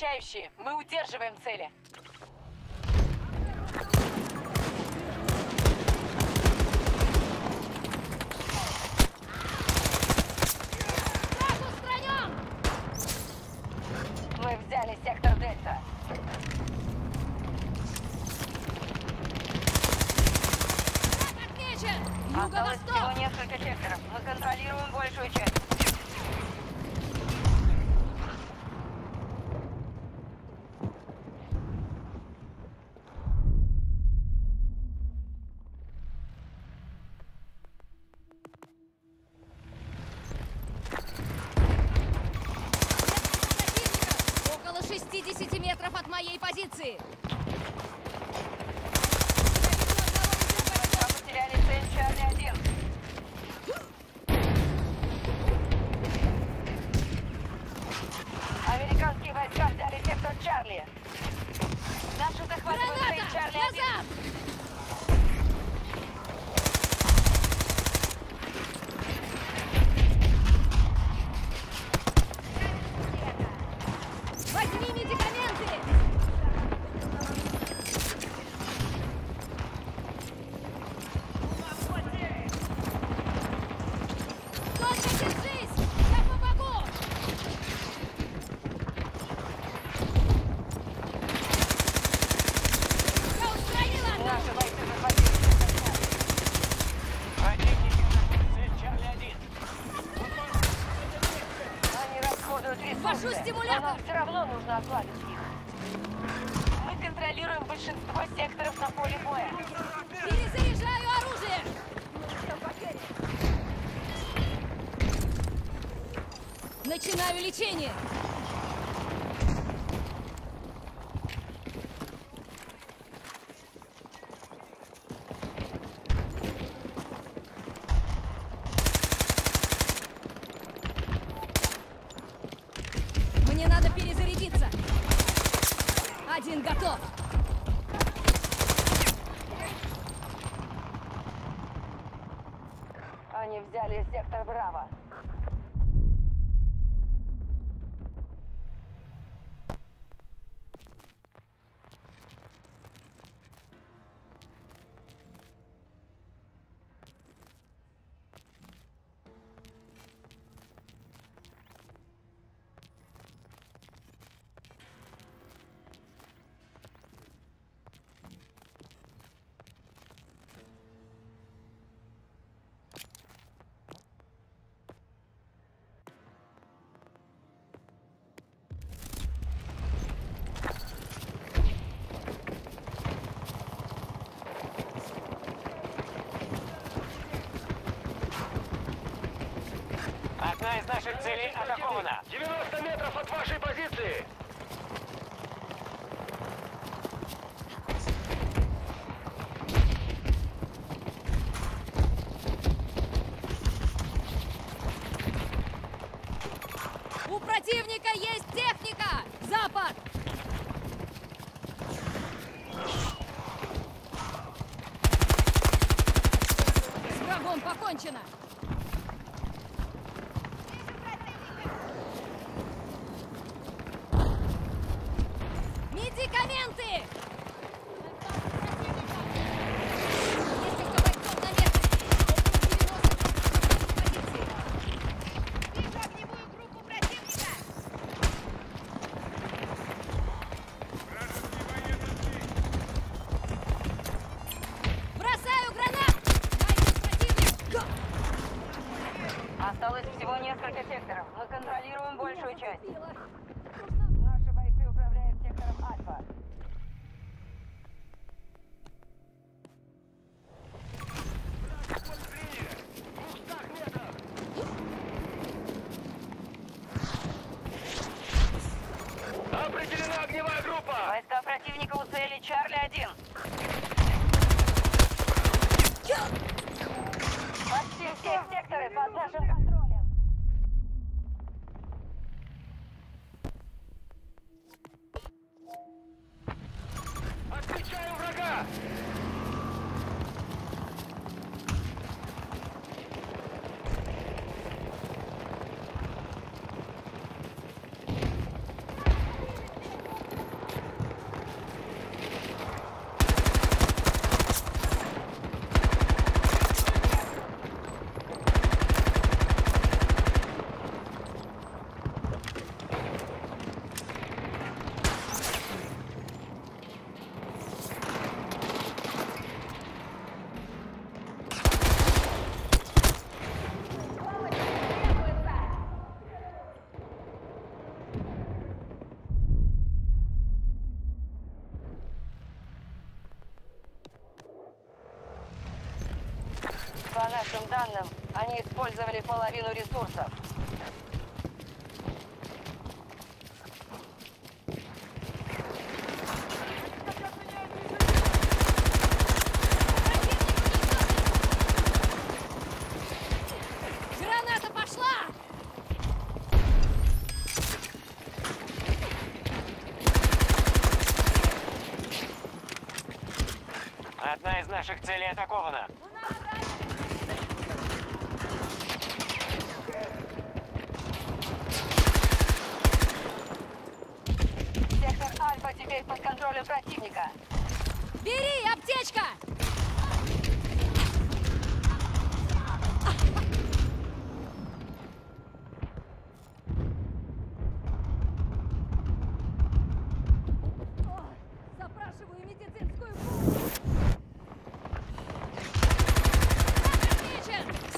многообещающие. Мы удерживаем цели. Мы взяли сектор Дельта. Осталось всего несколько секторов. Мы контролируем большую часть. 50 метров от моей позиции. Потеряли цель Чарли-1. Американские войска взяли сектор Чарли. Наши захватывают цель Чарли-1. Ввожу стимулятор. Но нам все равно нужно ослабить их. Мы контролируем большинство секторов на поле боя. Перезаряжаю оружие! Начинаю лечение! Мне надо перезарядиться! Один готов! Они взяли сектор Браво. Одна из наших целей атакована. 90 метров от вашей позиции! У противника есть техника! Запад! С врагом покончено! Медикаменты! Несколько бойцов на месте! Около 90 позиции. Вижу огневую группу противника! Бросаю гранат! Найден противник! Осталось всего несколько секторов. Мы контролируем большую часть. Наши бойцы управляют сектором Альфа. Определена огневая группа! Войска противника у цели Чарли-1. Почти все секторы под нашим контролем. Отмечаю врага! Нашим данным, они использовали половину ресурсов. Граната пошла! Одна из наших целей атакована. Сектор Альфа теперь под контролем противника. Бери, аптечка!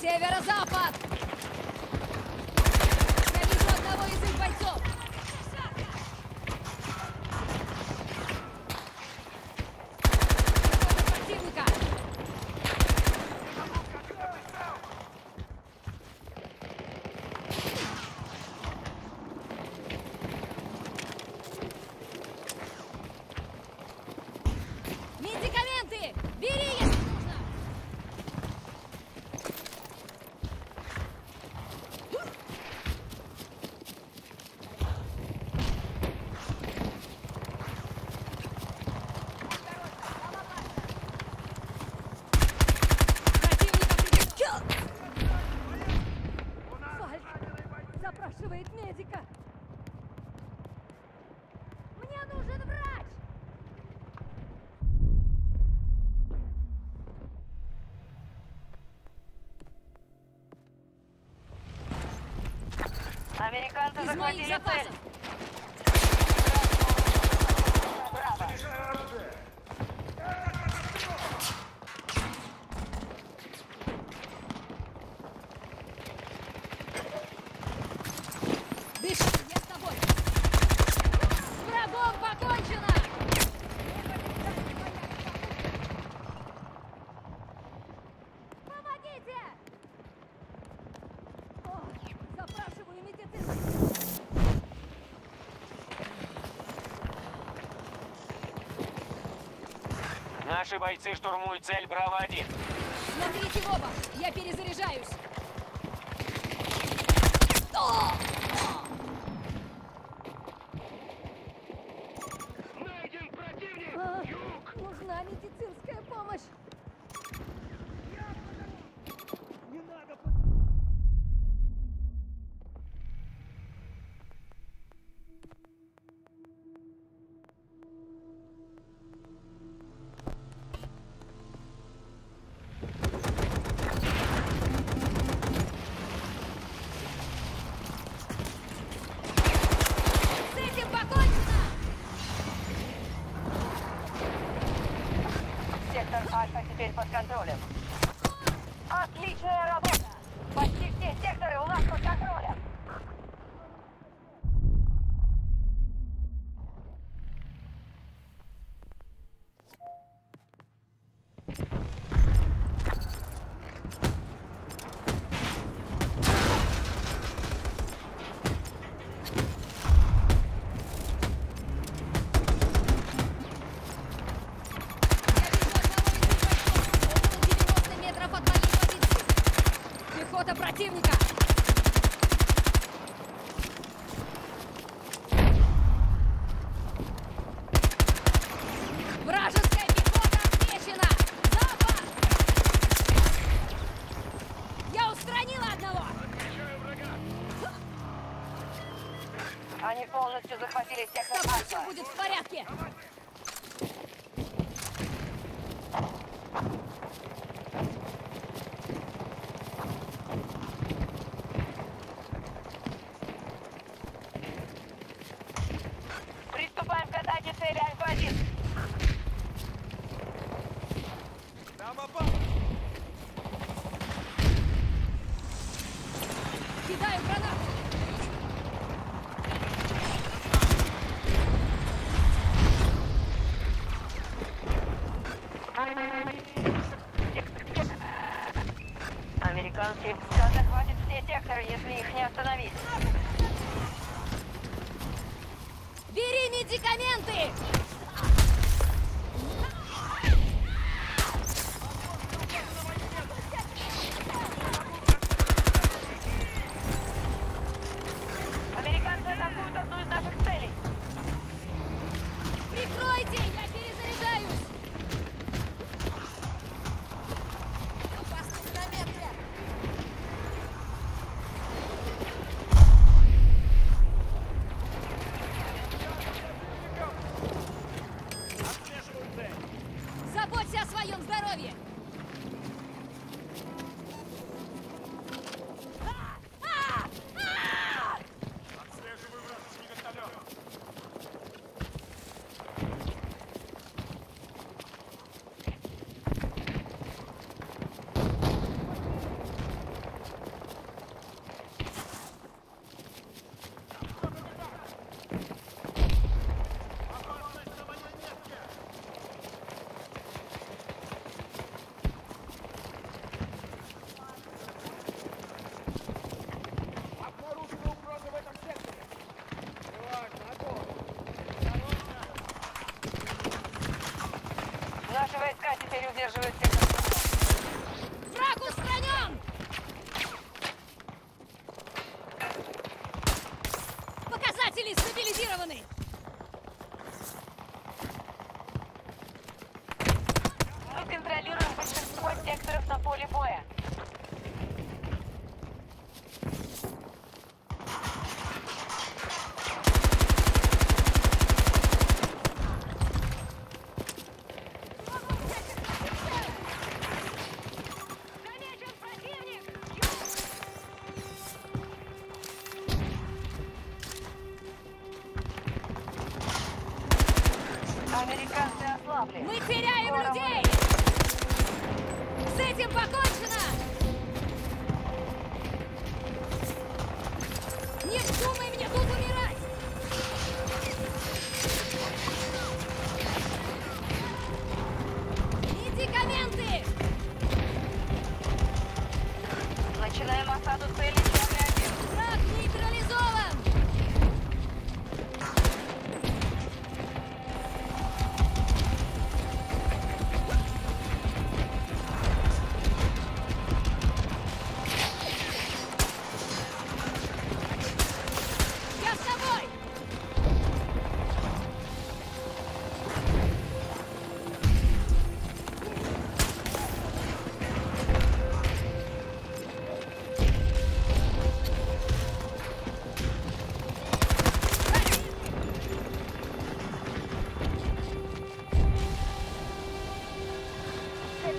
Северо-запад! Я вижу одного из их бойцов! противника! Медикаменты! Бери, если нужно! Противника Фальк запрашивает медика. Мне нужен врач! Американцы Из моих захватили цель. запасов! Браво! Дыши, я с тобой! С врагом покончено! Помогите! О, запрашиваю медицинскую Наши бойцы штурмуют цель Браво-1. Смотрите в оба! Я перезаряжаюсь! Под контролем. Отличная работа! Почти все секторы у нас под контролем. Я вижу одного из их бойцов. Около 90 метров от моей позиции. Пехота противника! Вражеская пехота отмечена! Запад! Я устранила одного! Они полностью захватили С сектор тобой все будет в порядке! Приступаем к атаке цели Альфа-1. Кидаю Американские войска захватят все секторы, если их не остановить. Бери медикаменты! задерживается всем пока!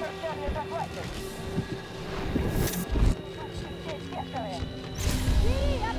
Reflected. Get going.